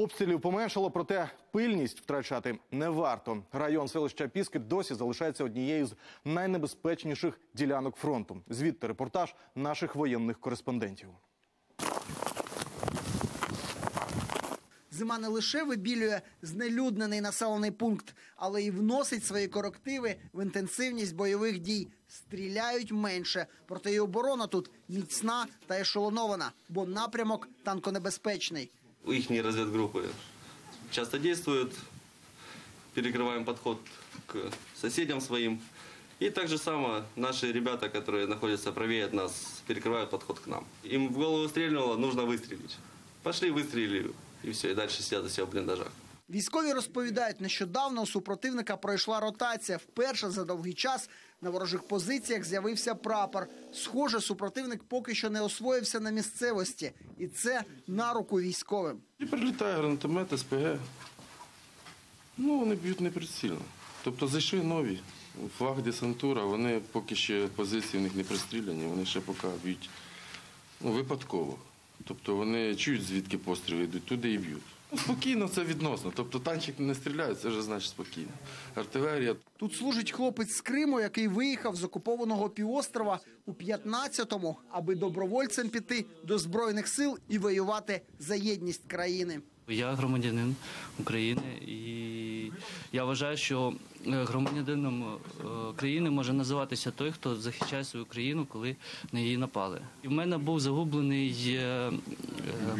Обстрілів поменшало, проте пильність втрачати не варто. Район селища Піски досі залишається однією з найнебезпечніших ділянок фронту. Звідти репортаж наших воєнних кореспондентів. Зима не лише вибілює знелюднений населений пункт, але й вносить свої корективи в інтенсивність бойових дій. Стріляють менше, проте і оборона тут міцна та ешелонована, бо напрямок танконебезпечний. Их разведгруппы часто действуют, перекрываем подход к соседям своим. И так же само наши ребята, которые находятся правее от нас, перекрывают подход к нам. Им в голову стрельнуло, нужно выстрелить. Пошли, выстрелили, и все, и дальше сидят у себя в блиндажах. Військові розповідають, нещодавно у супротивника пройшла ротація. Вперше за довгий час на ворожих позиціях з'явився прапор. Схоже, супротивник поки що не освоївся на місцевості, і це на руку військовим. І прилітає гранатомет, СПГ. Ну, вони б'ють неприцільно. Тобто зайшли нові. Флаг десантура, вони поки ще позиції в них не пристріляні, вони ще поки б'ють ну, випадково. Тобто вони чують, звідки постріли йдуть, туди і б'ють. Ну, спокійно це відносно. Тобто танчик не стріляє, це вже значить спокійно. Артилерія Тут служить хлопець з Криму, який виїхав з окупованого півострова у 15-му, аби добровольцем піти до збройних сил і воювати за єдність країни. Я громадянин України, і я вважаю, що е, громадянином е, країни може називатися той, хто захищає свою країну, коли на її напали. І в мене був загублений е,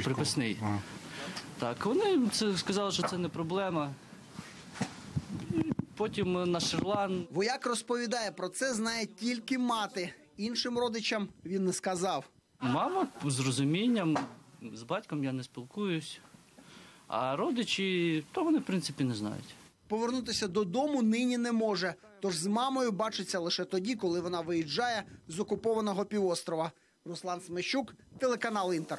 приписний. Так, вони це сказали, що це не проблема. Потім на Шерлан Вояк розповідає, про це знає тільки мати. Іншим родичам він не сказав. мама з розумінням, з батьком я не спілкуюсь. А родичі, то вони, в принципі, не знають. Повернутися додому нині не може. Тож з мамою бачиться лише тоді, коли вона виїжджає з окупованого півострова. Руслан Смещук, телеканал Інтер.